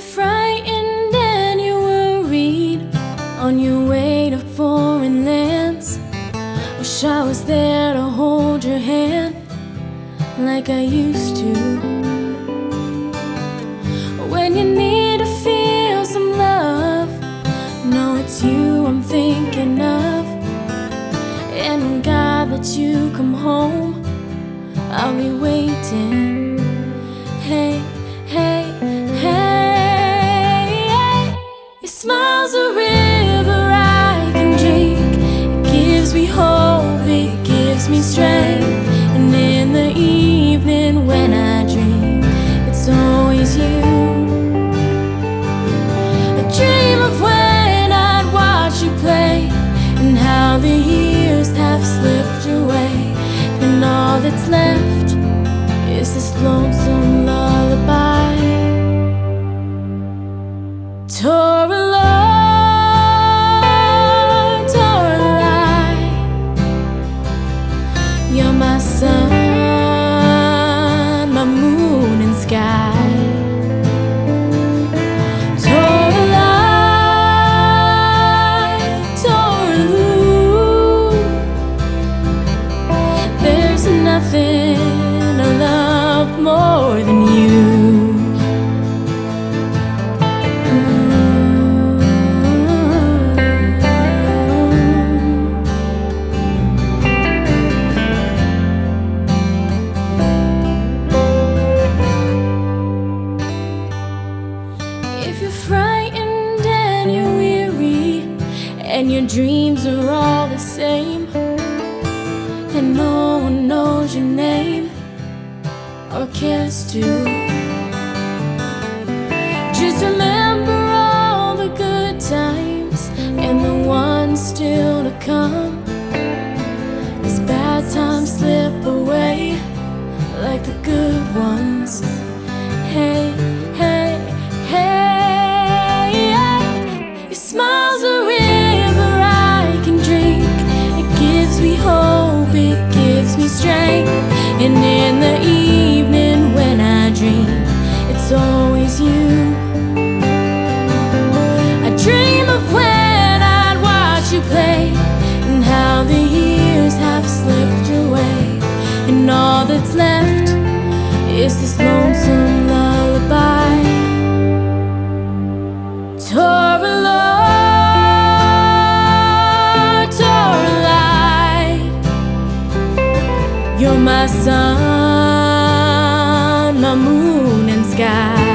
frightened and you're worried on your way to foreign lands, wish I was there to hold your hand like I used to. When you need to feel some love, know it's you I'm thinking of. And God, that you come home, I'll be waiting. Hey, hey, and how the years have slipped away, and all that's left is this lonesome lullaby. Toralore, Toralei, you're my sun, If you're frightened and you're weary, and your dreams are all the same, and no one knows your name or cares to. You're my sun, my moon and sky.